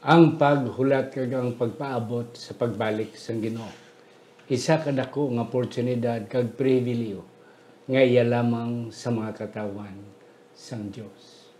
ang paghulat kag ang pagpaabot sa pagbalik sa Ginoo. Isa ka dako nga oportunidad kag pribileo nga iya lamang sa mga katawan sang Dios.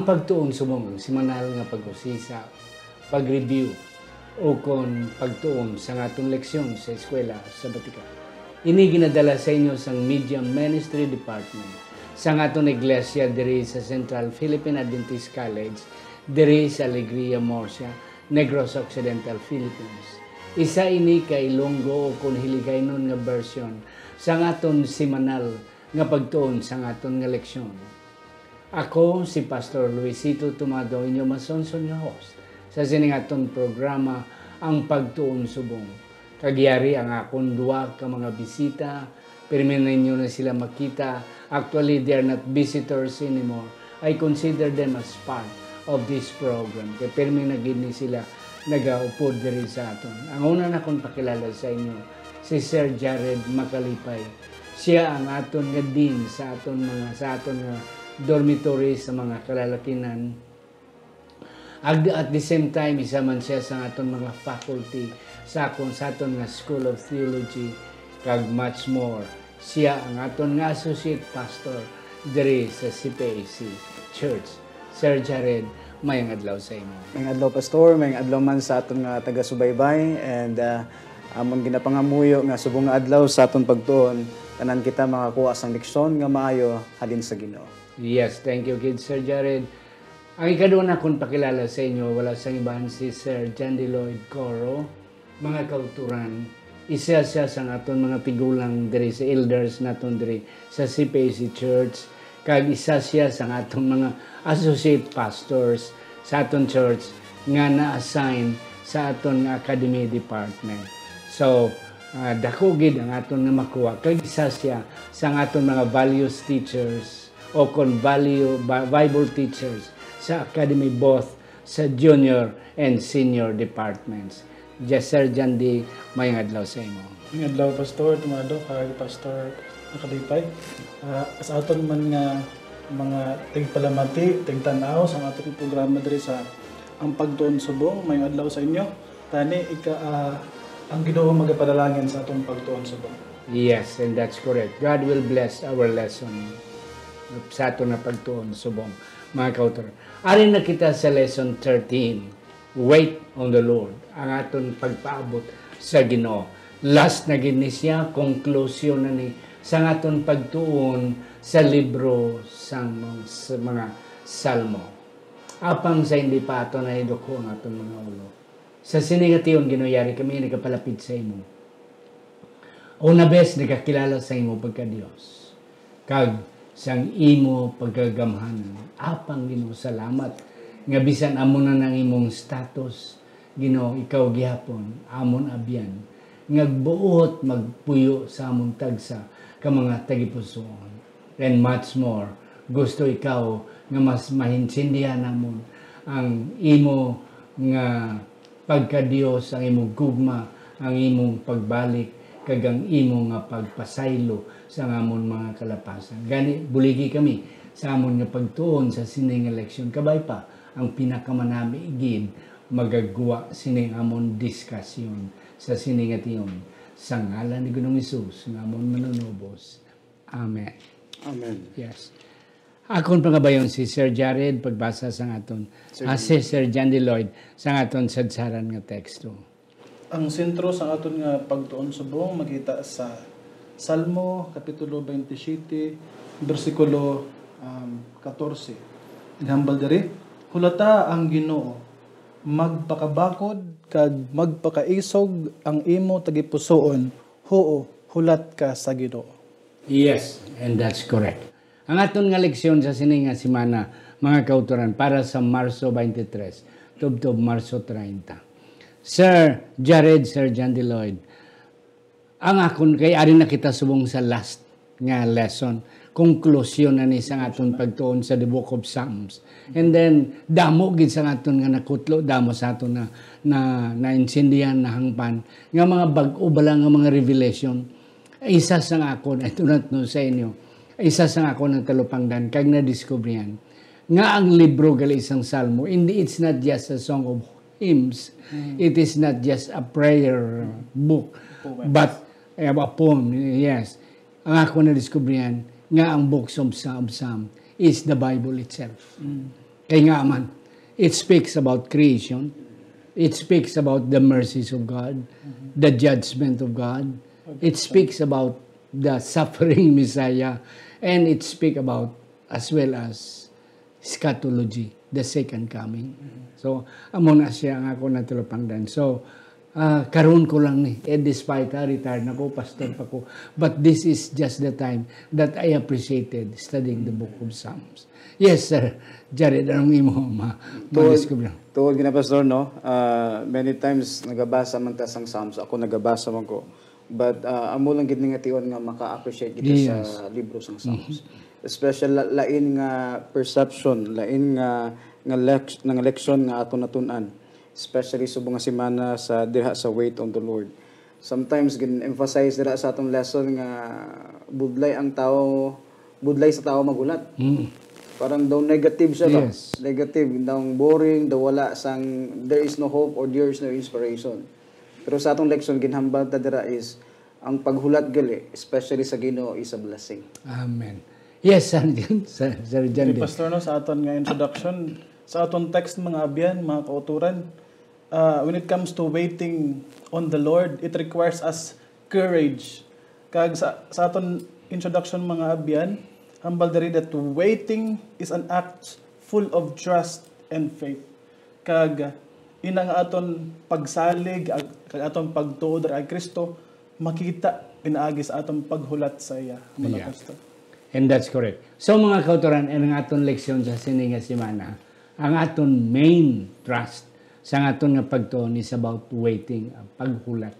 Ang pagtuon sumong simanal nga pag-usisa, pag-review o kon pagtuon sa atong leksyon sa eskwela sa Batika. Ini ginadala sa inyo sang Media Ministry Department sa atong iglesia diri sa Central Philippine Adventist College diri sa Alegria Morsia, Negros Occidental, Philippines. Isa ini kay Ilonggo o kung hiligaynon nga version sa aton simanal nga pagtuon sa aton nga leksyon. Ako si Pastor Luisito Tumado, inyo masonson nga host sa siningaton programa ang Pagtuon Subong. Kagyari ang akong duwa ka mga bisita, permin ninyo na sila makita. Actually, they are not visitors anymore. I consider them as part of this program. Kaya permin na sila nagaupod diri sa aton. Ang una na kong pakilala sa inyo, si Sir Jared Makalipay. Siya ang aton nga din sa aton mga sa aton nga dormitory sa mga kalalakinan. At, at the same time, isa man siya sa aton mga faculty sa akong sa aton nga School of Theology kag much more. Siya ang aton nga associate pastor diri sa CPAC Church. Sir Jared, mayang adlaw sa imo. May adlaw pastor, may adlaw man sa aton nga taga-subaybay and uh, amon ginapangamuyo nga subong nga adlaw sa aton pagtuon tanan kita makakuha sang leksyon nga maayo halin sa Ginoo. Yes, thank you, kid Sir Jared. Ang ikaduna na kung pakilala sa inyo, wala sa ibahan si Sir John Lloyd Coro, mga kauturan, isa siya sa aton mga tigulang diri sa elders naton diri sa CPAC Church, kag isa siya sa aton mga associate pastors sa aton church nga na-assign sa aton academy department. So, uh, dako gid ang aton nga makuha kag isa siya sa aton mga values teachers o kon value Bible teachers sa academy both sa junior and senior departments. Just Sir Jandi, may adlaw sa imo. Ang adlaw pastor, tumado kay pastor nakalipay. Uh, sa aton man nga mga tigpalamati, tigtanaw sa aton programa diri sa ang pagtuon subong may adlaw sa inyo. Tani ika uh, ang Ginoo magapadalangin sa atong pagtuon subong. Yes, and that's correct. God will bless our lesson sa ato na pagtuon subong mga kautor. Ari na kita sa lesson 13. Wait on the Lord. Ang aton pagpaabot sa Ginoo. Last na gini conclusion na ni sa aton pagtuon sa libro sa, sa mga salmo. Apang sa hindi pa ato na iduko ang aton mga ulo. Sa sinigation ginoyari kami nagapalapit sa imo. Una bes nagakilala sa imo pagka Dios. Kag sang imo pagkagamhanan. Apang Ginoo salamat nga bisan amo na nang imong status Ginoo ikaw gihapon amon abyan nga buot magpuyo sa among tagsa ka mga tagipusoon. And much more gusto ikaw nga mas mahinsindihan namon ang imo nga pagka Dios ang imong gugma ang imong pagbalik kag ang imo nga pagpasaylo sa amon mga kalapasan. Gani buligi kami sa amon nga pagtuon sa sining eleksyon kabay pa ang pinakamanami igid magagawa sining amon diskasyon sa sining ation sa ngalan ni Ginoong Hesus nga amon manunubos. Amen. Amen. Yes. Akon pangabayon si Sir Jared pagbasa sa aton. Sir Ah, si Sir John Lloyd sa aton sadsaran nga teksto. Ang sentro sa aton nga pagtuon subong makita sa Salmo kapitulo 27 bersikulo um, 14. Naghambal diri, hulata ang Ginoo magpakabakod kag magpakaisog ang imo tagipusoon. Hoo, hulat ka sa Ginoo. Yes, and that's correct. Ang aton nga leksyon sa sininga simana, mga kauturan, para sa Marso 23, tubtob Marso 30. Sir Jared, Sir John Deloyd, ang akon kay ari na kita subong sa last nga lesson konklusyon na ni sa aton pagtuon sa the book of Psalms. And then damo gid sa aton nga nakutlo damo sa aton na na nainsindihan na hangpan nga mga bag-o bala nga mga revelation. Isa sa nga ako na no sa inyo isa sa nga ako ng talupangdan kag na diskubrihan nga ang libro gali isang salmo hindi it's not just a song of hymns it is not just a prayer book but eh, a poem yes. Ang ako na diskubrihan nga ang books of Psalm, Psalm is the Bible itself. Kaya nga man, it speaks about creation, it speaks about the mercies of God, the judgment of God, it speaks about the suffering Messiah, and it speaks about as well as eschatology, the second coming. So, amo na siya ang ako na tulupangdan. So, ah, karon ko lang ni, eh, despite ah, retired na ko, pastor pa ko. But this is just the time that I appreciated studying the book of Psalms. Yes, sir. Jared, anong imo ma ma-discover? Tuod gina pastor no, ah, many times nagabasa man ta sang Psalms, ako nagabasa man ko. But ah, amo lang gid nga tion nga maka-appreciate kita sa libro sang Psalms. Especially la- lain nga perception, lain nga nga lek- nga leksyon nga ato natun-an. Especially subong nga semana sa diha sa wait on the Lord. Sometimes gin emphasize dira sa atong lesson nga budlay ang tao budlay sa tao magulat. Parang daw negative siya? Yes. Negative, daw boring, daw wala sang there is no hope or there is no inspiration. Pero sa atong leksyon ginhambal ta dira is ang paghulat gali, especially sa Ginoo is a blessing. Amen. Yes, sir, sir, sir John. Kay Pastor, no, sa aton nga introduction, sa aton text mga abyan, mga kauturan, uh, when it comes to waiting on the Lord, it requires us courage. Kag sa, sa aton introduction mga abyan, hambal diri that waiting is an act full of trust and faith. Kag ina nga aton pagsalig, ag- kag aton pagtuod ra Kristo, makita pinaagi sa aton paghulat sa iya, mga Yeah. pastor. And that's correct. So mga kauturan, ang aton leksyon sa sininga simana, ang aton main trust sa aton nga pagtuon is about waiting, paghulat.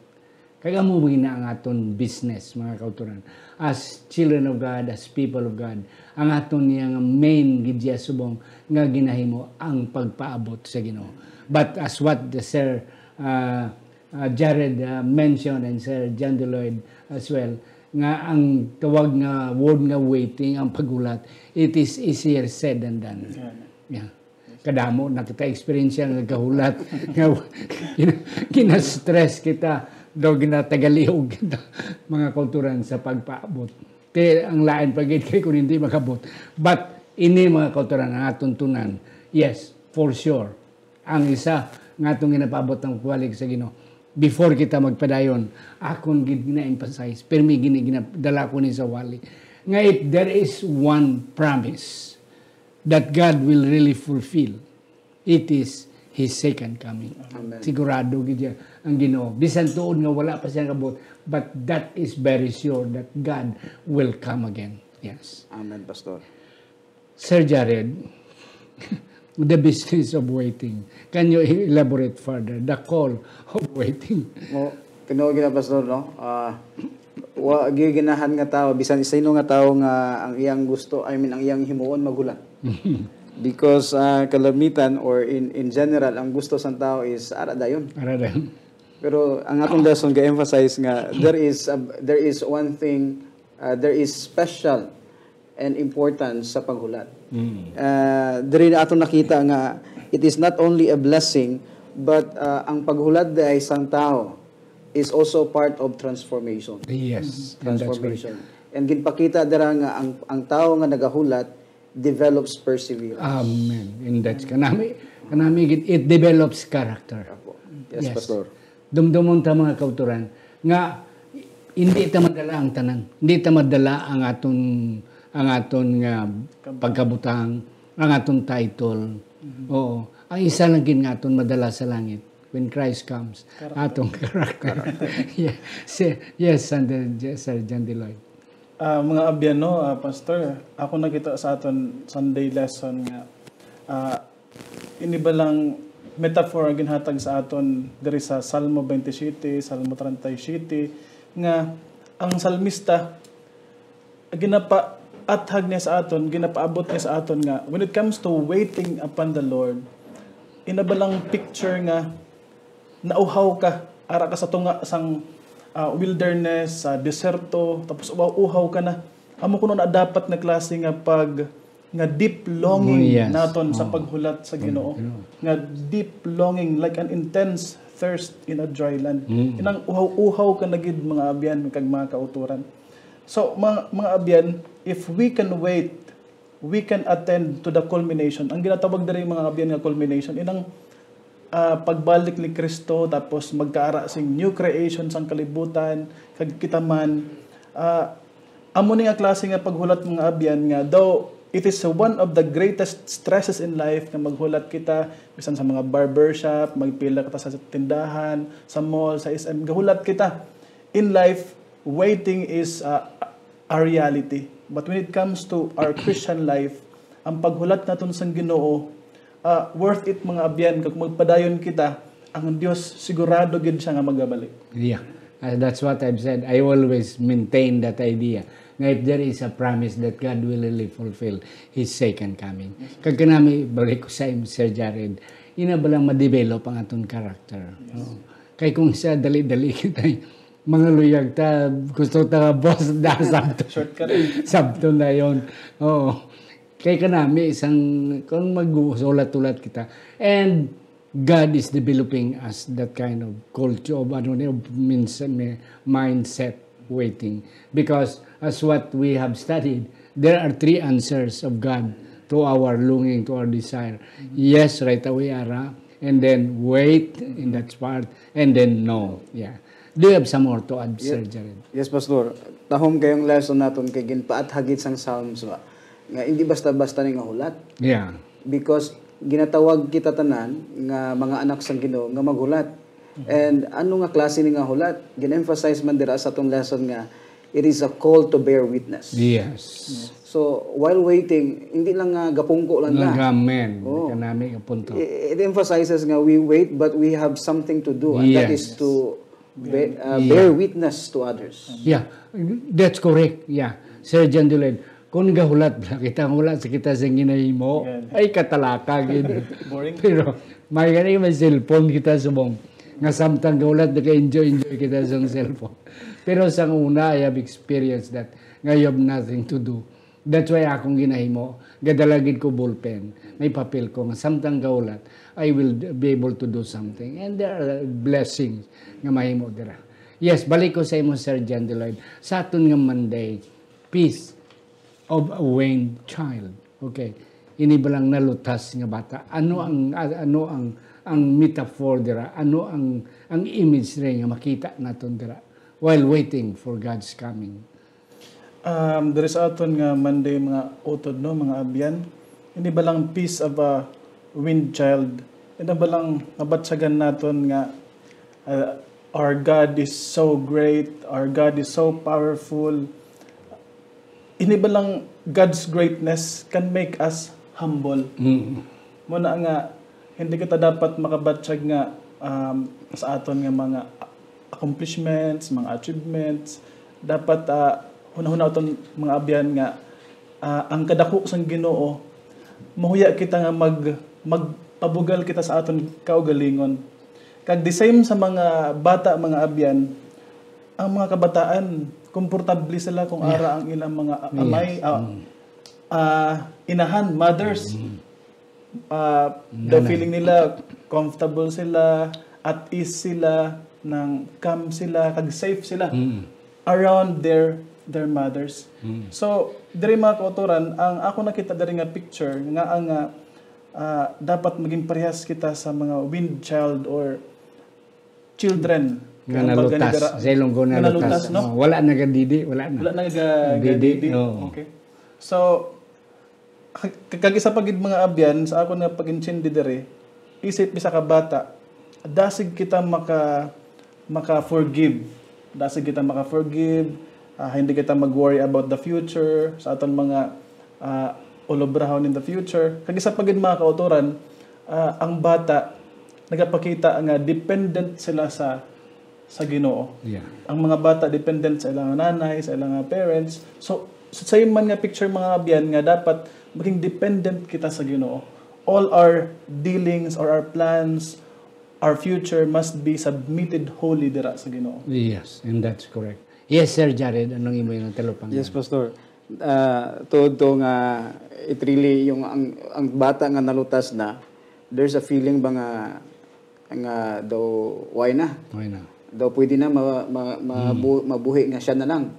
Kaya mo na ang aton business, mga kauturan. As children of God, as people of God, ang aton niya main gidya subong nga ginahimo ang pagpaabot sa Ginoo. But as what the Sir uh, uh, Jared uh, mentioned and Sir John Deloyd as well, nga ang tawag nga word nga waiting, ang pagulat, it is easier said than done. Yeah. Kadamo, nakita experience nga kahulat. nga kina- kina-stress kita, daw ginatagaliog kita, mga kulturan sa pagpaabot. Te, ang lain pagit kay kung hindi makabot. But, ini mga kulturan ang atong tunan. Yes, for sure. Ang isa, nga atong ginapaabot ng kuwalig sa Ginoo before kita magpadayon, akon gid gina-emphasize, permi gini ginadala ko ni sa wali. Nga if there is one promise that God will really fulfill, it is His second coming. Amen. Sigurado gid ang Ginoo. Bisan tuod nga wala pa siyang kabot, but that is very sure that God will come again. Yes. Amen, pastor. Sir Jared, the business of waiting. Can you elaborate further? The call of waiting. Mo tinuod gina pastor no. Ah wa giginahan nga tao bisan sino nga tao nga ang iyang gusto, I mean ang iyang himuon magulat. Because ah, kalamitan or in in general ang gusto sa tao is ara dayon. Para rin. Pero ang atong lesson ga emphasize nga there is a, there is one thing uh, there is special and important sa paghulat. Uh, diri na atong nakita nga it is not only a blessing but uh, ang paghulat ay isang tao is also part of transformation. Yes. And. Transformation. And ginpakita dira nga ang ang tao nga nagahulat develops perseverance. Amen. And that's kanami kanami gid- it develops character. Yes, Yes. pastor. Dumdumon ta mga kauturan nga hindi ta madala ang tanan. Hindi ta madala ang aton ang aton nga pagkabutang, ang aton title. Oo. Ang isa lang gid nga aton madala sa langit when Christ comes. Atong character. yes, yes, and the, yes, Sir John Deloy. Ah, mga abyan no, ah, pastor. Ako nakita sa aton Sunday lesson nga ah, ini ba lang metaphor ginhatag sa aton diri sa Salmo 27, Salmo 37 nga ang salmista ginapa athag niya sa aton, ginapaabot niya sa aton nga when it comes to waiting upon the Lord, inabalang picture nga nauhaw ka ara ka sa tunga sang ah, wilderness sa deserto tapos uhaw ka na. Amo kuno na dapat na klase nga pag nga deep longing Oh, yes. naton sa paghulat sa Ginoo. nga deep longing like an intense thirst in a dry land. Inang uhaw-uhaw ka na gid mga abyan kag mga kauturan so mga mga abyan if we can wait we can attend to the culmination. Ang ginatawag diri mga abyan nga culmination inang ah, pagbalik ni Kristo tapos magkaara sing new creation sang kalibutan kag kita man ah, amo ni nga klase nga paghulat mga abyan nga though it is one of the greatest stresses in life nga maghulat kita bisan sa mga barbershop magpila kita sa tindahan sa mall sa SM gahulat kita. In life waiting is ah, a reality but when it comes to our Christian life ang paghulat naton sang Ginoo ah, worth it mga abyan kag magpadayon kita ang Dios sigurado gid siya nga magabalik Yeah, Uh, that's what I've said. I always maintain that idea. Nga if there is a promise that God will really fulfill His second coming. Kag kanami, balik ko sa im, Sir Jared, ina ba lang ma-develop ang atong character. Oo. Kay kung sa dali-dali kita, mga luyag ta, gusto ta boss da sabto. sabto na yon. Oo. Kay kanami, isang, kung mag-ulat-ulat kita. And, God is developing us that kind of culture of ano of mindset waiting because as what we have studied there are three answers of God to our longing to our desire yes right away ara and then wait in that part and then no yeah do you have some more to add Sir Jared Yes, Pastor. Tahom kayong lesson naton kay ginpaat hagit sang Psalms ba. Nga hindi basta-basta ni nga hulat yeah because ginatawag kita tanan nga mga anak sang Ginoo nga maghulat. And ano nga klase ni nga hulat? Gin-emphasize man dira sa atong lesson nga it is a call to bear witness. yes So while waiting, hindi lang nga gapungko lang na. Nagamen, kanami ka punto. It, it emphasizes nga we wait but we have something to do and that is Yes. to be- uh, bear witness to others. Yeah, that's correct. Yeah. Sir John Duled, kung gahulat ba kita hulat sa kita sa ginahimo, ay katalaka gid. Boring. Pero may ganay may cellphone kita subong. Nga samtang gahulat naka enjoy enjoy kita sa cellphone. Pero sa una I have experienced that nga you have nothing to do. That's why akong ginahimo, gadalagid ko ballpen. May papel ko samtang gahulat, I will be able to do something. And there are blessings nga mahimo dira. Yes, balik ko sa imo Sir John Deloyd. Sa aton nga Monday, peace of a weaned child. Okay. Ini ba lang nalutas nga bata? Ano ang ano ang ang metaphor dira? Ano ang ang image rin nga makita naton dira while waiting for God's coming? Um, there is aton nga Monday mga utod no mga abyan. Hindi ba lang piece of a wind child? Hindi ba lang nabatsagan naton nga uh, our God is so great, our God is so powerful. Hindi ba lang God's greatness can make us humble? Mm. Muna nga hindi kita dapat makabatsyag nga um, sa aton nga mga accomplishments, mga achievements. Dapat uh, hunahuna aton mga abyan nga ah, ang kadako sang Ginoo mahuya kita nga mag magpabugal kita sa aton kaugalingon. Kag the same sa mga bata mga abyan, ang mga kabataan komportable sila kung ara ang ilang mga amay ah, ah, inahan, mothers. Ah, the feeling nila comfortable sila, at ease sila, nang calm sila, kag safe sila around their their mothers. So, diri mga kauturan, ang ako nakita diri nga picture nga ang ah, dapat maging parehas kita sa mga wind child or children. Nga nalutas. Sa ilong ko Nga nalutas. no? Oh, wala na gadidi, wala na. Wala na ga Didi, didi. oo. Okay. So kag kag isa pagid mga abyan sa ako na pag-intindi diri, isip bisa ka bata, dasig kita maka maka forgive. Dasig kita maka forgive, Ah, hindi kita mag-worry about the future sa aton mga uh, ulobrahon in the future. Kag isa pagid mga kautoran, ah, ang bata nagapakita nga dependent sila sa sa Ginoo. Yeah. Ang mga bata dependent sa ilang nanay, sa ilang parents. So sa same man nga picture mga biyan nga dapat maging dependent kita sa Ginoo. All our dealings or our plans, our future must be submitted wholly dira sa Ginoo. Yes, and that's correct. Yes, Sir Jared, anong imo yung talupang? Yes, Pastor. Uh, todo nga it really yung ang, ang bata nga nalutas na there's a feeling ba nga nga daw why na Okay na. daw pwede na ma, ma, mabu, mabuhi nga siya na lang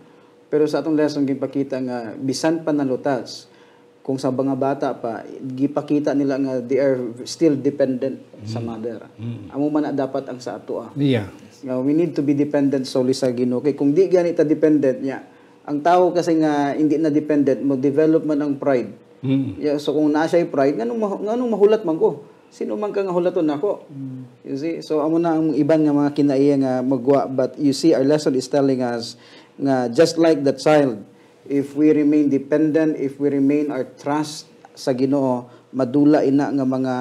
pero sa atong lesson gipakita nga bisan pa nalutas kung sa mga bata pa gipakita nila nga they are still dependent sa mother amo man na dapat ang sa ato ah Yeah. Nga we need to be dependent solely sa Ginoo. Kay kung di gani ta dependent niya ang tao kasi nga hindi na dependent mo develop man ang pride. Mm. yeah, so kung naa siya pride nganong ma- nganong mahulat man ko? Sino man ka nga hulaton nako you see? So amo na ang iban nga mga kinaiya nga magwa but you see our lesson is telling us nga just like the child if we remain dependent if we remain our trust sa Ginoo madula ina nga mga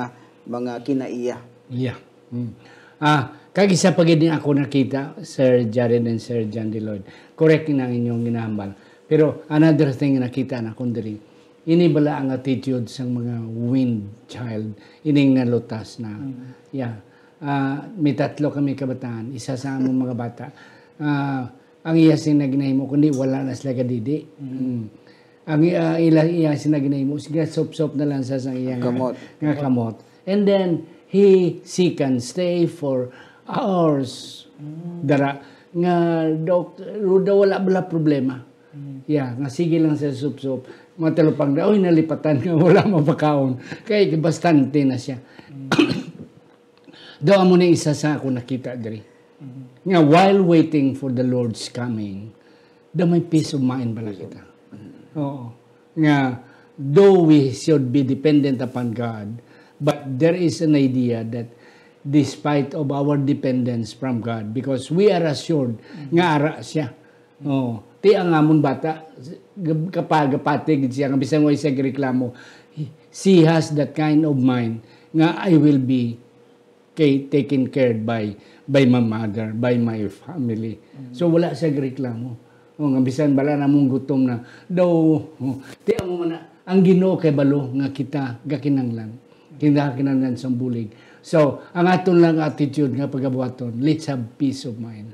mga kinaiya. Yeah. Mm. Ah, kag isa pa gid ako nakita Sir Jared and Sir John Deloyd. Correct na ang inyong ginahambal. Pero another thing na nakita na kung diri, ini bala ang attitude sa mga wind child ining nalutas na. Yeah. Ah, may tatlo kami kabataan, isa sa among mga bata. Ah, ang iya sing naginahimo kundi wala na sila kadidi. Mm. Ang uh, ila iya sing naginahimo sige sop-sop na lang sa sang iya nga- Kamot. nga kamot. And then he she can stay for hours. Dara nga daw wala bala problema. Yeah, nga sige lang sa sup-sup. Mga talupang daw, nalipatan nga wala mapakaon. Kaya bastante na siya. Daw mo na isa sa ako nakita diri. Nga while waiting for the Lord's coming, daw may peace of mind bala kita. Oo. Nga though we should be dependent upon God, but there is an idea that despite of our dependence from God, because we are assured nga ara siya. Oo. Ti ang amon bata, kapag patig siya, nga bisan mo isa reklamo, she has that kind of mind nga I will be kay taken care by by my mother, by my family. So wala siya reklamo. O nga bisan bala na mong gutom na daw oh, ti amo man ang Ginoo kay balo nga kita gakinanglan. Kinahanglan sa bulig. So, ang aton lang attitude nga pagabuhaton, let's have peace of mind.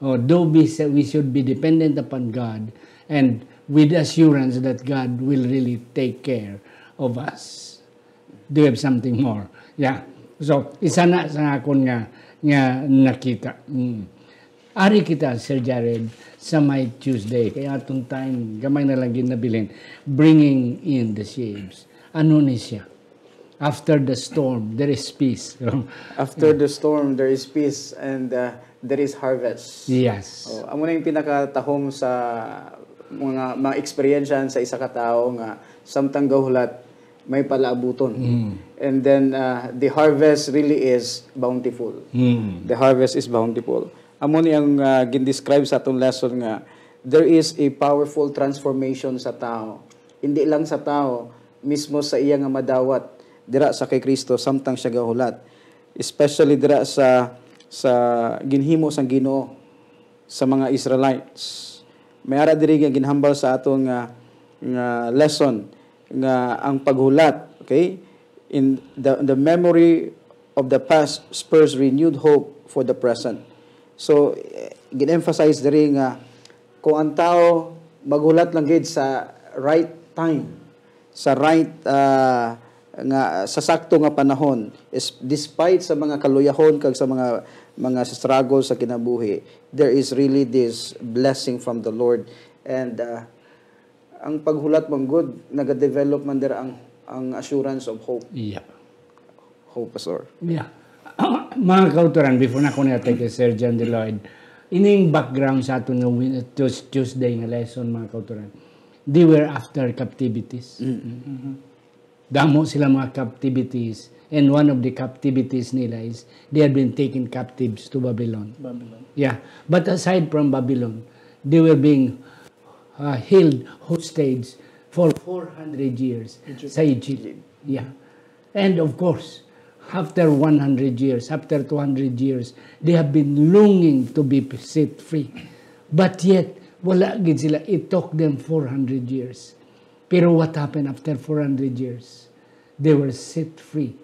Oh, though we, we should be dependent upon God and with assurance that God will really take care of us. Do you have something more? Yeah. So, isa na sa akon nga nga nakita. Mm. Ari kita, Sir Jared, sa my Tuesday. Kaya atong time, gamay na lang ginabilin. Bringing in the sheaves. Ano ni siya? After the storm, there is peace. after the storm there is peace and uh, there is harvest yes. Oh, amo na yung pinakatahom sa mga mga experience sa isa ka tao nga samtang gahulat may palaabuton. And then uh, the harvest really is bountiful. Mm. The harvest is bountiful. Amo ni ang uh, gin-describe sa atong lesson nga there is a powerful transformation sa tao. Hindi lang sa tao, mismo sa iya nga madawat dira sa kay Kristo samtang siya gahulat. Especially dira sa sa ginhimo sang Ginoo sa mga Israelites. May ara diri nga ginhambal sa aton nga nga lesson nga ang paghulat, okay? In the the memory of the past spurs renewed hope for the present. So eh, gin-emphasize diri nga kung ang tao maghulat lang gid sa right time, sa right ah, nga sa sakto nga panahon is despite sa mga kaluyahon kag sa mga mga struggle sa kinabuhi there is really this blessing from the Lord. And uh, ang paghulat mong good naga-develop man dira ang ang assurance of hope. Yeah. hope pastor. Yeah. mga kauturan, before na ko na kay Sir John Deloyd, ining background sa ato nga Tuesday nga lesson, mga kauturan, they were after captivities. Damo sila mga captivities. And one of the captivities nila is they had been taken captives to Babylon. Babylon. Yeah. But aside from Babylon, they were being uh, held hostage for 400 years sa Egypt. Yeah. And of course, after 100 years, after 200 years, they have been longing to be set free. But yet, wala gid sila. It took them 400 years. Pero what happened after 400 years? They were set free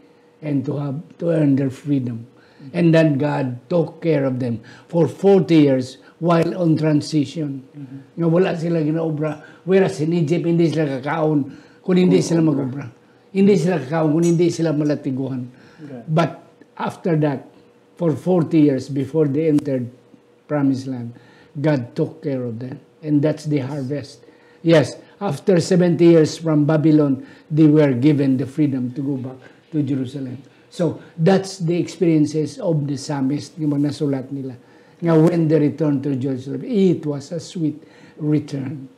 and to have to earn their freedom. And then God took care of them for 40 years while on transition. Nga wala sila ginaobra. Whereas in Egypt, hindi sila kakaon kung hindi sila mag-obra. Hindi sila kakaon kung hindi sila malatiguhan. But after that, for 40 years before they entered Promised Land, God took care of them. And that's the harvest. Yes, after 70 years from Babylon, they were given the freedom to go back to Jerusalem. So, that's the experiences of the psalmist, yung mga nasulat nila. Nga when they returned to Jerusalem, it was a sweet return.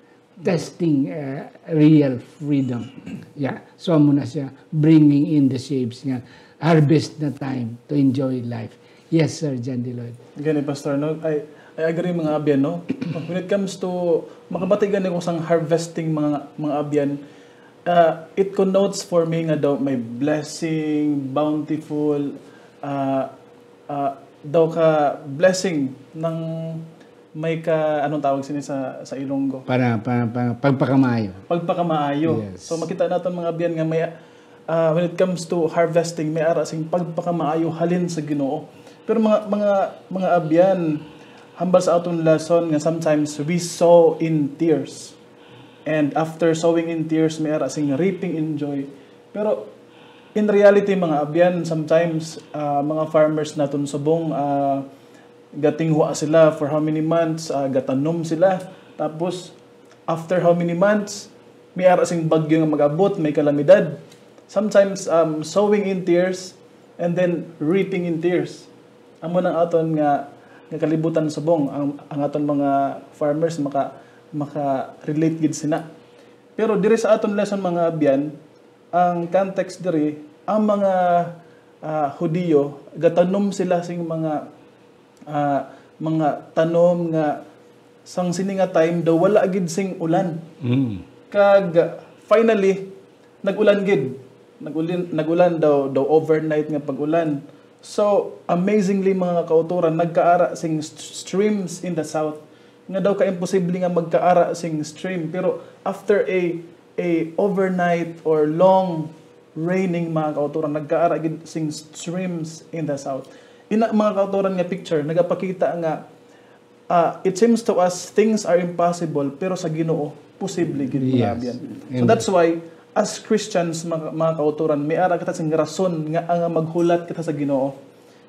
Testing uh, real freedom. Yeah. So, amo na siya, bringing in the shapes nga, harvest na time to enjoy life. Yes, Sir John Deloyd. Gani, Pastor, no? I, I agree mga abyan, no? When it comes to, makabatigan ko sang harvesting mga, mga abyan, uh, it connotes for me nga daw may blessing, bountiful, uh, uh, daw ka blessing ng may ka anong tawag sini sa sa Ilonggo Para, para, para pagpakamayo. pagpakamaayo Yes. so makita naton mga abyan nga may uh, when it comes to harvesting may ara sing pagpakamaayo halin sa Ginoo pero mga mga mga abyan hambal sa aton lesson nga sometimes we sow in tears. And after sowing in tears may ara sing reaping in joy. Pero in reality mga abyan sometimes uh, mga farmers naton subong uh, gatinghwa sila for how many months uh, gatanom sila. Tapos after how many months may ara sing bagyo nga mag-abot may kalamidad. Sometimes um, sowing in tears and then reaping in tears. Amo nang aton nga nga kalibutan subong ang, ang aton mga farmers maka maka relate gid sina. Pero diri sa aton lesson mga abyan ang context diri ang mga ah, Hudiyo gatanom sila sing mga ah, mga tanom nga sang sini nga time daw wala gid sing ulan. Mm. kag finally nagulan gid. Nagulan nagulan daw daw overnight nga pag-ulan so amazingly mga kauturan nagkaara sing st- streams in the south. Nga daw ka imposible nga magkaara sing stream. Pero after a a overnight or long raining mga kauturan nagkaara sing streams in the south. Ina mga kauturan nga picture nagapakita nga Ah, it seems to us things are impossible pero sa Ginoo posible gid Yes. So that's why as Christians mga, mga kauturan may ara kita sing rason nga ang maghulat kita sa Ginoo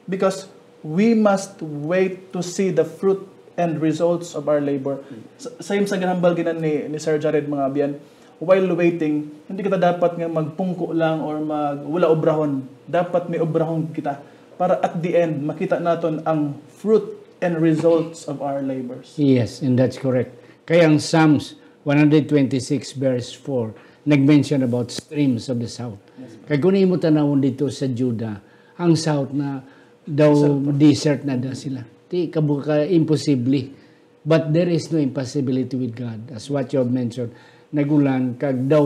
because we must wait to see the fruit and results of our labor. Sa- Same sa ginambal ginan ni, ni Sir Jared mga abyan. While waiting, hindi kita dapat nga magpungko lang or mag wala obrahon. Dapat may obrahon kita para at the end makita naton ang fruit and results of our labors. Yes, and that's correct. Kaya ang Psalms 126 verse 4, nag-mention about streams of the south. Kaya kung mo tanawon dito sa Judah, ang south na daw desert na daw sila. Di kabuka imposible. But there is no impossibility with God. As what you have mentioned, nagulan kag daw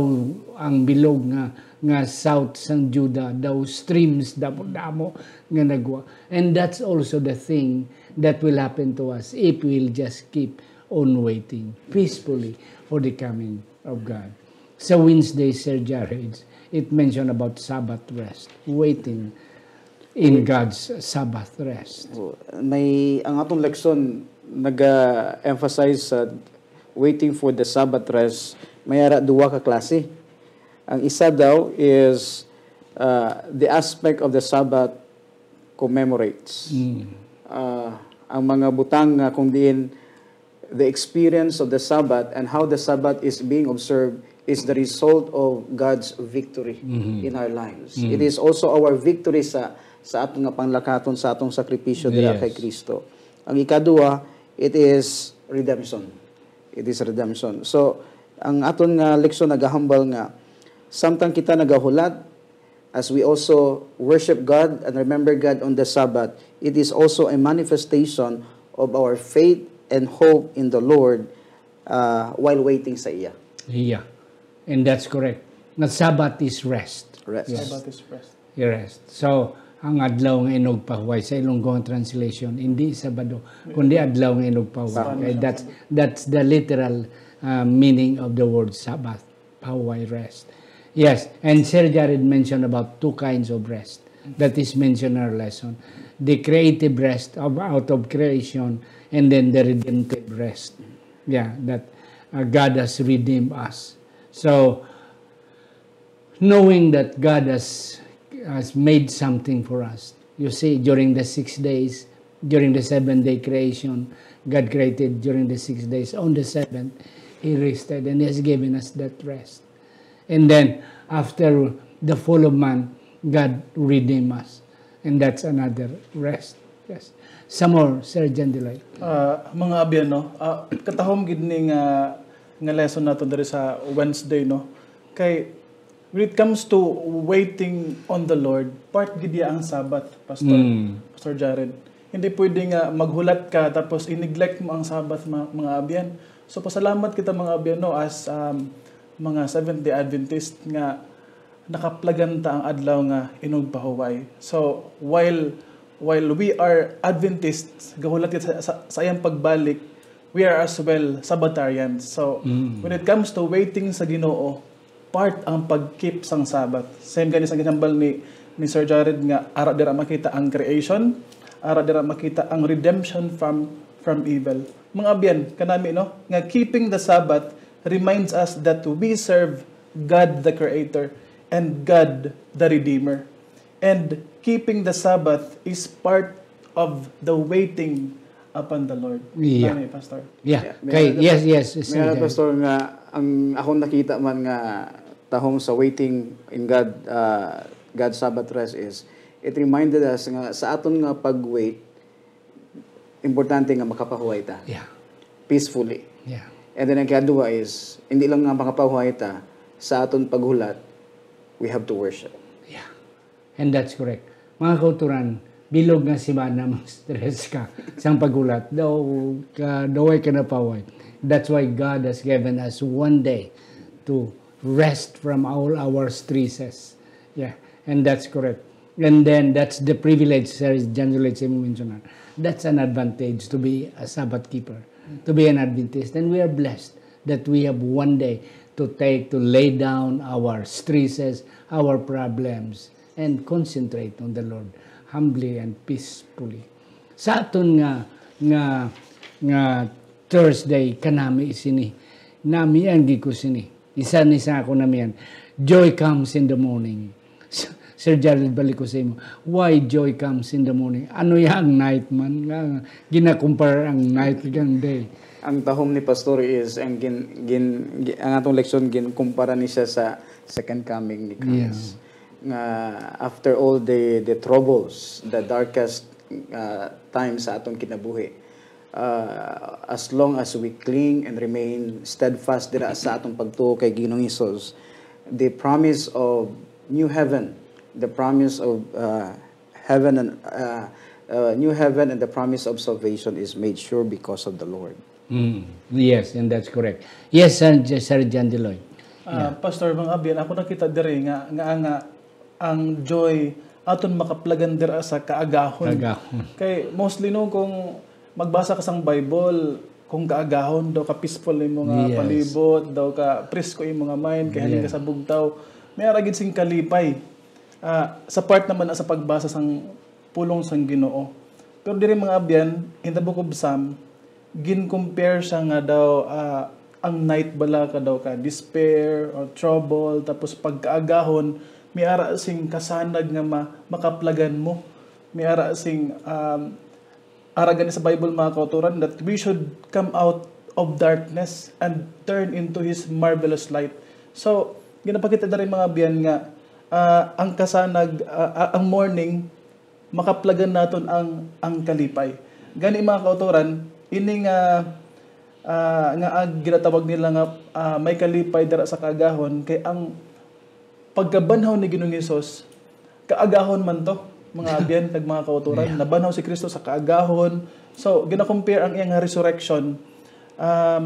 ang bilog nga nga south sang Judah daw streams damo damo nga nagwa and that's also the thing that will happen to us if we'll just keep on waiting peacefully for the coming of God sa Wednesday Sir Jared it mentioned about Sabbath rest waiting in God's Sabbath rest So, may ang atong leksyon nag-emphasize sa waiting for the Sabbath rest may ara duwa ka klase. Ang isa daw is uh, the aspect of the Sabbath commemorates. Uh, ang mga butang nga kung diin the experience of the Sabbath and how the Sabbath is being observed is the result of God's victory in our lives. It is also our victory sa sa atong panglakaton sa atong sakripisyo dira Yes. kay Kristo. Ang ikaduha, it is redemption. It is redemption. So, ang aton nga leksyon nagahambal nga samtang kita nagahulat as we also worship God and remember God on the Sabbath, it is also a manifestation of our faith and hope in the Lord uh, while waiting sa iya. Yeah. And that's correct. Na Sabbath is rest. Rest. Sabbath is rest. rest. So, ang adlaw nga inog pahuway sa Ilonggo translation hindi Sabado kundi adlaw nga inog pahuway. Okay, that's that's the literal uh, meaning of the word Sabbath, pahuway rest. Yes, and Sir Jared mentioned about two kinds of rest. That is mentioned in our lesson. The creative rest of out of creation and then the redemptive rest. Yeah, that uh, God has redeemed us. So, knowing that God has has made something for us. You see, during the six days, during the seven day creation, God created during the six days. On the seventh, He rested and He has given us that rest. And then, after the fall of man, God redeemed us. And that's another rest. Yes. Some more, Sir John Deloy. Ah, mga abyan no, ah, katahom gid ni nga nga lesson nato diri sa Wednesday no. Kay when it comes to waiting on the Lord, part gid ang Sabbath, Pastor. Mm. Pastor Jared. Hindi pwede nga maghulat ka tapos i-neglect mo ang Sabbath mga, mga abyan. So pasalamat kita mga abyan no as um, mga Seventh-day Adventist nga nakaplagan ta ang adlaw nga inog pahuway. So while while we are Adventists, gahulat kita sa, sa, sa iyang pagbalik, we are as well Sabbatarians. So when it comes to waiting sa Ginoo, part ang pag-keep sang Sabbath. Same gani sa ginambal ni ni Sir Jared nga ara dira makita ang creation, ara dira makita ang redemption from from evil. Mga abyan kanami no nga keeping the Sabbath reminds us that we serve God the creator and God the redeemer. And keeping the Sabbath is part of the waiting upon the Lord. Yeah. Tama, Pastor. Yeah. Okay. ano- Yes, yes. Jared. pastor nga ang akong nakita man nga tahong sa waiting in God uh, God's Sabbath rest is it reminded us nga sa aton nga pag-wait importante nga makapahuway ta Yeah. peacefully. Yeah. And then ang kadua is hindi lang nga makapahuway ta sa aton paghulat we have to worship. Yeah. And that's correct. Mga kauturan, bilog nga si Mana, mag-stress ka sa pagulat. Daw ka, daway ka na paway. That's why God has given us one day to rest from all our stresses. Yeah. And that's correct. And then that's the privilege, Sir John Juliet mentioned. That's an advantage to be a Sabbath keeper, to be an Adventist. And we are blessed that we have one day to take, to lay down our stresses, our problems, and concentrate on the Lord humbly and peacefully. Sa aton nga nga nga Thursday kanami sini. Nami ang di ko sini. Isa ni sa ako nami yan. Joy comes in the morning. Sir Gerald balik ko sa imo. Why joy comes in the morning? Ano yang night man? Nga, ginakumpara ang night kang day. Ang tahom ni pastor is ang gin, gin, gi- ang atong leksyon gin kumpara ni siya sa second coming ni Christ. Nga after all the the troubles, the darkest uh, times sa atong kinabuhi. Uh, as long as we cling and remain steadfast dira sa atong pagtuo kay Ginoong Hesus, the promise of new heaven, the promise of uh, heaven and uh, uh, new heaven and the promise of salvation is made sure because of the Lord. Mm. Yes, and that's correct. Yes, Sir, Sir John Deloy. Ah, Pastor Bang Abian, ako nakita diri nga nga nga ang joy aton makaplagan dira sa kaagahon. Kaagahon. Kay mostly no kung magbasa ka sang Bible, kung kaagahon daw ka peaceful imo nga Yes. palibot, daw ka presko imo nga mind, kay halin ka sa bugtaw. May ara gid sing kalipay. Ah, sa part naman na sa pagbasa sang pulong sang Ginoo. Pero diri mga abyan, in the book of Psalm, gin-compare siya nga daw ah, ang night bala ka daw ka despair or trouble tapos pagkaagahon may ara sing kasanag nga ma, makaplagan mo may ara sing um, ara gani sa Bible mga kauturan that we should come out of darkness and turn into His marvelous light so ginapakita na rin mga biyan nga ah, ang kasanag ah, ang morning makaplagan naton ang ang kalipay. Gani mga kautoran, ini nga ah, nga ang ginatawag nila nga ah, may kalipay dara sa kaagahon kay ang pagkabanhaw ni Ginoong Hesus kaagahon man to mga abyan kag mga kauturan nabanhaw si Kristo sa kaagahon So, gina-compare ang iyang resurrection, um,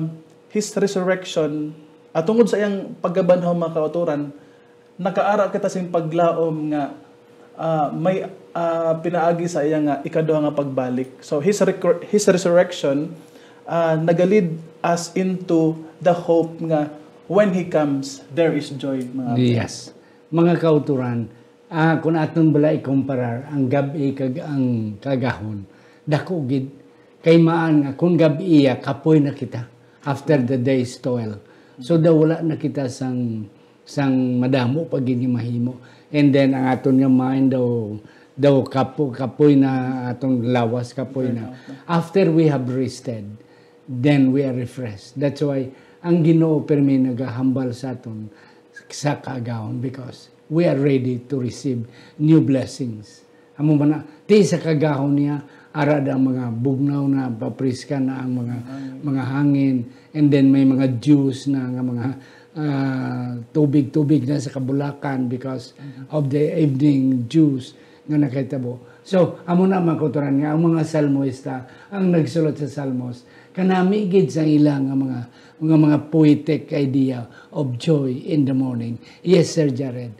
his resurrection, at tungod sa iyang paggabanhaw mga kauturan, nakaara kita sing paglaom nga ah, may ah, pinaagi sa iyang nga ikaduha nga pagbalik. So his recor- his resurrection ah, nagalid us into the hope nga when he comes there is joy mga Yes. Mga kauturan, ah kung aton bala ikumparar ang gabi kag ang kagahon, dako gid kay maan nga kung gabi iya kapoy na kita after the day's toil. So daw wala na kita sang sang madamo pag mahimo. And then ang aton nga mind daw daw kapo kapoy na atong lawas kapoy na. After we have rested, then we are refreshed. That's why ang Ginoo permi nagahambal sa aton sa kagahon because we are ready to receive new blessings. Amo man na ti sa kagahon niya ara ang mga bugnaw na papriska na ang mga mga hangin and then may mga juice na nga mga ah, tubig-tubig na sa kabulakan because of the evening juice nga nakitabo. So, amo na mga kuturan nga, ang mga salmoista, ang nagsulot sa salmos, kanami gid sa ilang mga mga mga poetic idea of joy in the morning. Yes, Sir Jared.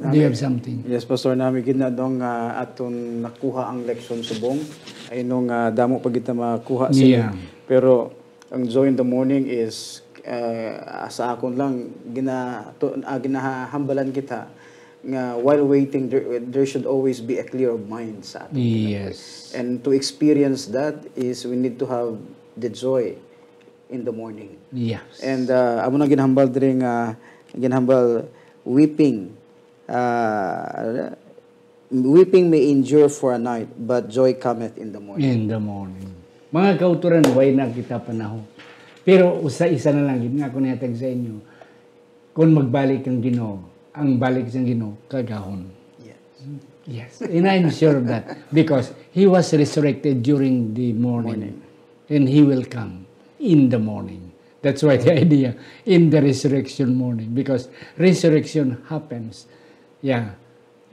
Do you have something? Yes, Pastor, namin gina dong uh, aton nakuha ang leksyon subong. Ay nung uh, damo pa kita makuha sila. Yeah. Pero ang joy in the morning is uh, sa akon lang gina to, uh, ginahambalan kita nga while waiting there, there should always be a clear of mind sa aton. Yes. And to experience that is we need to have the joy in the morning. Yes. And uh, amo na ginhambal diri nga ginhambal weeping. Uh, weeping may endure for a night, but joy cometh in the morning. In the morning. Mga kauturan, way na kita panahon. Pero usa isa na lang, yun nga ko niyatag sa inyo, kung magbalik ang Ginoo, ang balik sa Ginoo, kagahon. Yes. Yes, and I'm sure of that because he was resurrected during the morning, and he will come in the morning. That's why the idea in the resurrection morning because resurrection happens. Yeah,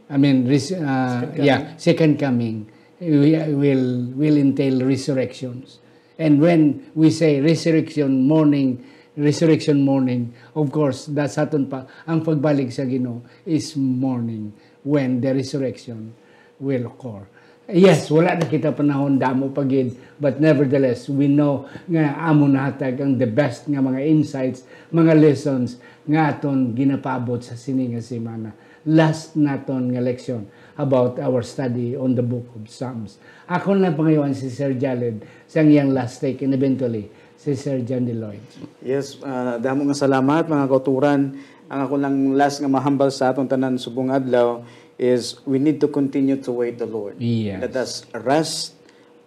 I mean, res- uh, yeah, second coming we will will entail resurrections, and when we say resurrection morning, resurrection morning, of course, that's aton pa ang pagbalik sa Ginoo is morning when the resurrection will occur. Yes, wala na kita panahon damo pagid, but nevertheless, we know nga amo nahatag ang the best nga mga insights, mga lessons nga aton ginapabot sa sini nga semana. Last naton nga leksyon about our study on the book of Psalms. Ako na pangayon si Sir Jaled sa iyang last take and eventually si Sir John Deloyd. Yes, uh, damo nga salamat mga kauturan. Ang ako lang last nga mahambal sa atong tanan subong adlaw is we need to continue to wait the Lord. Yes. Let us rest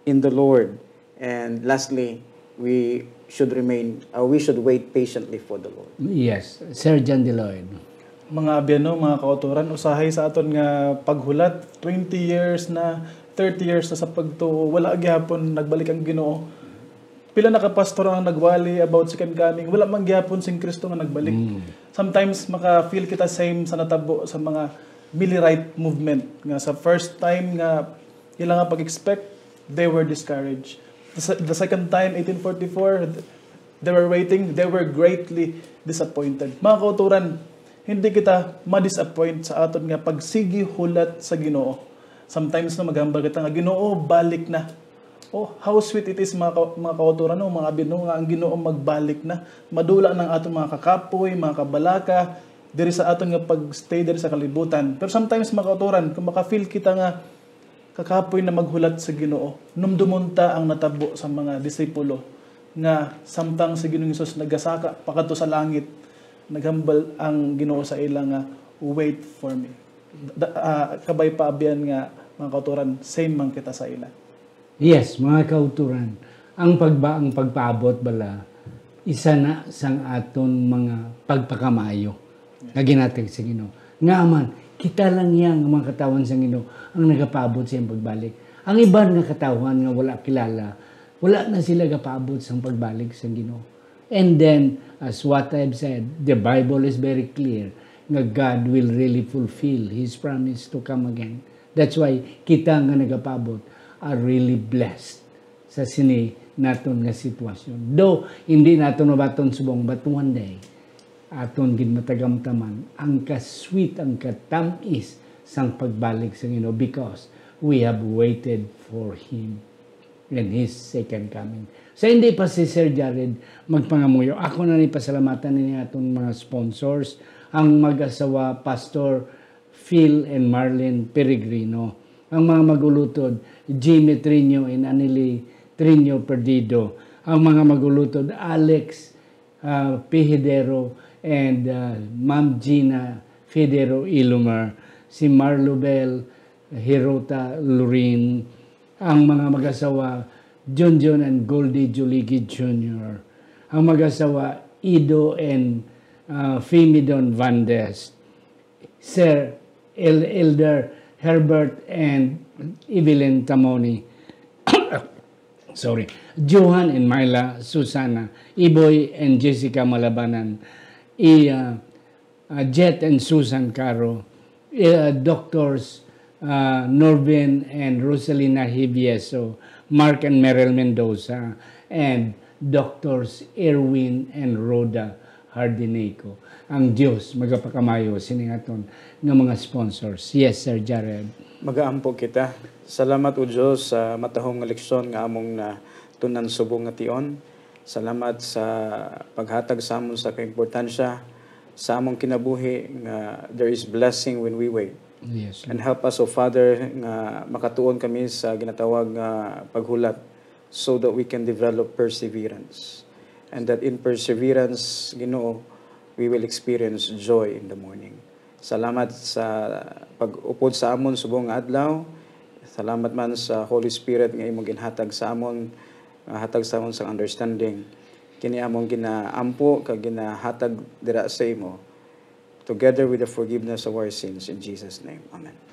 in the Lord. And lastly, we should remain uh, we should wait patiently for the Lord. Yes, Sir John Deloyd. mga abyano, mga kauturan, usahay sa aton nga paghulat, 20 years na, 30 years na sa pagtuo, wala gyapon nagbalik ang Ginoo. Pila na ka pastor ang nagwali about second coming, wala man gyapon sing Kristo nga nagbalik. Sometimes maka-feel kita same sa natabo sa mga Millirite movement nga sa first time nga ila nga pag-expect, they were discouraged. The, the second time, 1844, they were waiting, they were greatly disappointed. Mga kauturan, hindi kita ma-disappoint sa aton nga pagsigi hulat sa Ginoo. Sometimes na maghambal kita nga Ginoo balik na. Oh, how sweet it is mga, mga kauturan no, mga nga ang Ginoo magbalik na. Madula ng aton mga kakapoy, mga kabalaka, diri sa aton nga pagstay diri sa kalibutan. Pero sometimes mga kauturan, kung maka-feel kita nga kakapoy na maghulat sa Ginoo, numdumunta ang natabo sa mga disipulo nga samtang si Ginoong Hesus nagasaka pakadto sa langit naghambal ang Ginoo sa ila nga wait for me da, ah, kabay pa abyan nga mga kauturan same man kita sa ila Yes, mga kauturan. Ang pagba ang pagpaabot bala isa na sang aton mga pagpakamayo nga ginatag sa Ginoo. Nga man, kita lang yang mga katawan sa Ginoo ang nagapaabot sa iyang pagbalik. Ang iban nga katawan nga wala kilala, wala na sila gapaabot sa pagbalik sa Ginoo. And then, as what I've said, the Bible is very clear nga God will really fulfill His promise to come again. That's why kita nga nagapabot are really blessed sa sini naton nga sitwasyon. Do hindi naton mabaton subong but one day aton gid matagamtaman ang ka-sweet ang katamis sang pagbalik sa Ginoo because we have waited for him in His second coming. So hindi pa si Sir Jared magpangamuyo. Ako na ni pasalamatan ni atong mga sponsors, ang mag-asawa Pastor Phil and Marlene Peregrino, ang mga magulutod Jimmy Trino and Anili Trino Perdido, ang mga magulutod Alex uh, Pihidero and uh, Ma'am Gina Federo Ilumar, si Marlobel Hirota Lurin, ang mga mag-asawa John John and Goldie Juligi Jr., ang mag-asawa Ido and uh, Femidon Vandes, Sir El Elder Herbert and Evelyn Tamoni, sorry, Johan and Myla Susana, Iboy and Jessica Malabanan, i, uh, uh, Jet and Susan Caro, uh, doctors uh, Norvin and Rosalina Hivieso, Mark and Meryl Mendoza, and doctors Erwin and Rhoda Hardineco. Ang Diyos magapakamayo siningaton ng mga sponsors. Yes, Sir Jared. Magaampo kita. Salamat o Diyos sa matahong leksyon nga among na tunan subong nga tion. Salamat sa paghatag sa amon sa kaimportansya sa among kinabuhi nga there is blessing when we wait. Yes. And help us, O Father, nga makatuon kami sa ginatawag nga paghulat so that we can develop perseverance. And that in perseverance, Ginoo, we will experience joy in the morning. Salamat sa pag-upod sa amon subong adlaw. Salamat man sa Holy Spirit nga imong ginhatag sa amon, nga hatag sa sa understanding. Kini among ginaampo kag ginahatag dira sa imo together with the forgiveness of our sins in Jesus name. Amen.